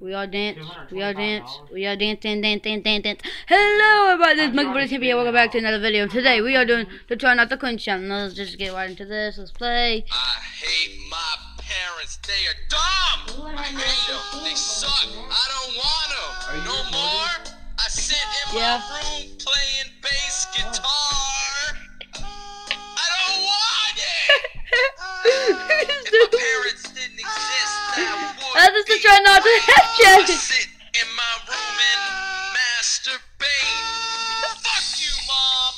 We all dance. We all dance. We all dance, dance, dance, dance, dance, dance. Hello, everybody. This is Michael British here. Welcome back to another video. Today we are doing the Try Not to Cringe challenge. Let's just get right into this. Let's play. I hate my parents. They are dumb. I hate them. They suck. I don't want them. No more. I sit in Yeah. my room that would this is be the Try Not to fine. Have I challenge. sit in my room and masturbate. Fuck you, mom.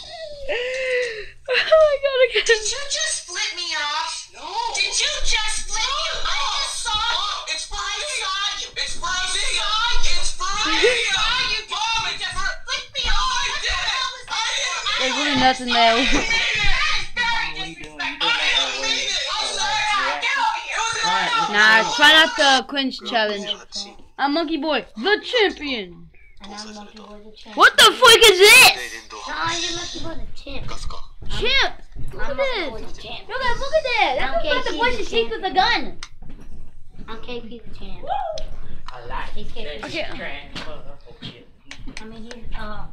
oh my god, I Did you just flip me off? No. Did you just flip me off? I just saw you. It's for I saw you. It's for I saw you. It's for I saw you. Mom, it's Just for flip me off. I What did the it. hell is I did that? it. There's really nothing there. That is very What are you doing? disrespectful. You doing that uh, way? Uh, Get over here. Alright, what's the Nah, channel? try not to cringe challenge. I'm Monkey Boy, the champion. And I'm Monkey Boy the champ. What the frick is this? No, you're Monkey Boy the champ. Champ. Look at I'm Monkey this. the champ. Look at look at that. That's Okay, what the she's voice the with a gun. I'm KP the champ. I like He's. KP. Okay. Transfer. I mean, he's, uh,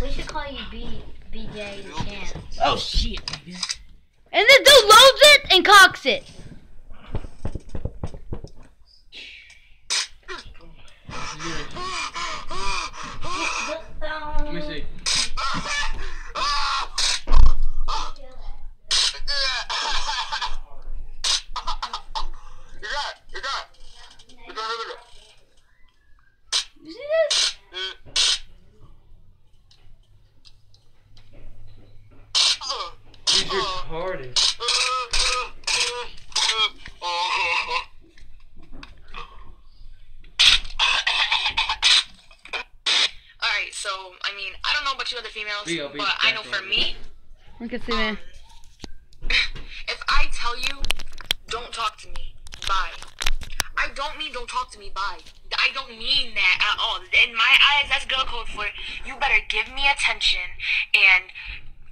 we should call you B, BJ the champ. Oh shit. And this dude loads it and cocks it. Let me see. You see this? He's retarded. Alright, so I mean, I don't know about you other females, B.O.B. but I know for me, Look at see man. Um, if I tell you, don't talk to me, bye. I don't mean don't talk to me, bye. I don't mean that at all. In my eyes, that's girl code for you better give me attention and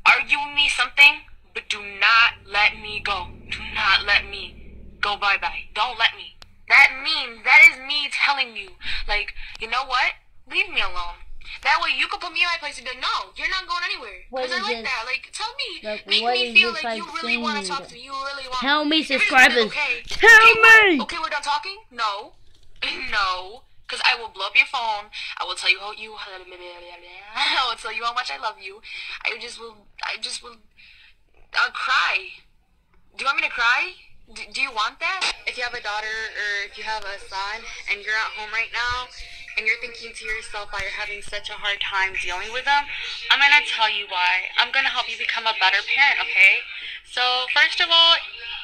argue with me something, but do not let me go. Do not let me go bye bye. Don't let me. That means that is me telling you, like, you know what? Leave me alone. That way you could put me in my place and be like, no, you're not going anywhere. Because I like this? that. Like, tell me. Like, Make me feel like you really want to talk to me. You really want Tell me subscribers. Okay. Tell okay, we're- me. Okay, we're done talking? No. no. Because I will blow up your phone. I will tell you how you. I will tell you how much I love you. I just will. I just will. I'll cry. Do you want me to cry? Do, do you want that? If you have a daughter or if you have a son and you're at home right now and you're thinking to yourself why you're having such a hard time dealing with them, I'm gonna tell you why. I'm gonna help you become a better parent, okay? So, first of all,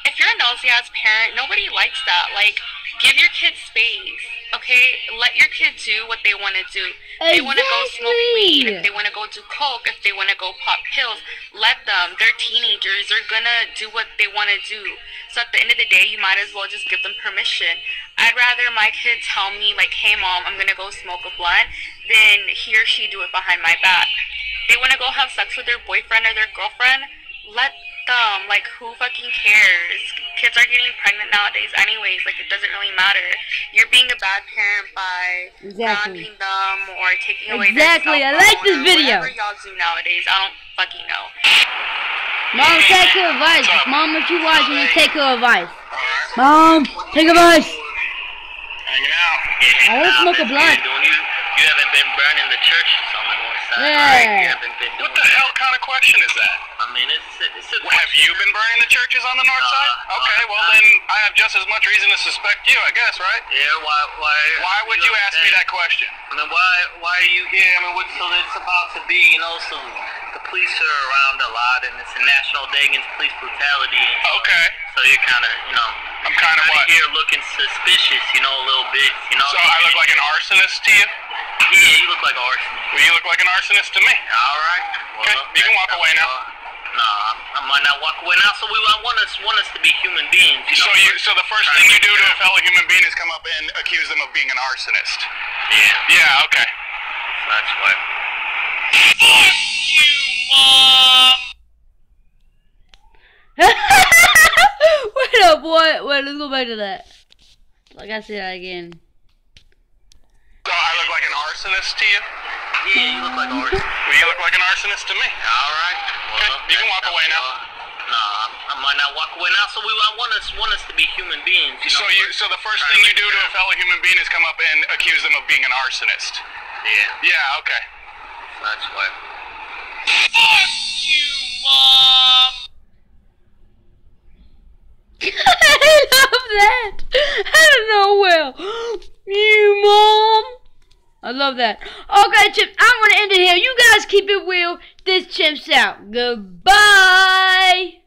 if you're a nosy ass parent, nobody likes that. Like, give your kids space, okay? Let your kids do what they want to do. If They want to go smoke weed. If they want to go do coke. If they want to go pop pills, let them. They're teenagers. They're gonna do what they want to do. So at the end of the day, you might as well just give them permission. I'd rather my kid tell me like, "Hey, mom, I'm gonna go smoke a blunt," than he or she do it behind my back. They want to go have sex with their boyfriend or their girlfriend. Let them. Like, who fucking cares? Kids are getting pregnant nowadays, anyways. Like, it doesn't really matter. You're being a bad parent by Exactly. grounding them or taking away Exactly, I their cell like this video. Whatever y'all do nowadays, I don't fucking know. Mom, take her advice. Mom, if you watching this, take her advice. Mom, take advice. Hanging out. I want to smoke a blunt. Doing you, you haven't burning the churches on the north side, Yeah. right? Been What the hell kind of question is that? I mean, it's it's a Well, have you been burning the churches on the north Uh, side? Okay, well then I have just as much reason to suspect you, I guess, right? Yeah, why why? Why would you ask me that question? I mean, why why are you here? I mean, what, so it's about to be, you know, so the police are around a lot, and it's a national day against police brutality. Okay. So you're kind of, you know, I'm kind of kinda what? here looking suspicious, you know, a little bit, you know. So I look like an arsonist to you? Yeah, you look like an arsonist. Well, you look like an arsonist to me. All right. Okay, you can walk away now. No, I might not walk away now. So we I want us want us to be human beings. You So you, so the first thing you do to a fellow human being is come up and accuse them of being an arsonist. Yeah. Yeah, okay. That's why. Wait up, boy. Wait, let's go back to that. Like I gotta say that again. Arsonist to you? Yeah, you look like Art. Well, you look like an arsonist to me. All right. Well, Okay, you can walk away now. Nah, I might not walk away now. So we I want us want us to be human beings. You So you, so the first thing you do to a fellow human being is come up and accuse them of being an arsonist. Yeah, Yeah, okay. that's what. Fuck you, mom. I love that. Out of nowhere. You mom. I love that. Okay, Chip, I'm gonna end it here. You guys keep it real. This Chimp's out. Goodbye.